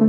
Give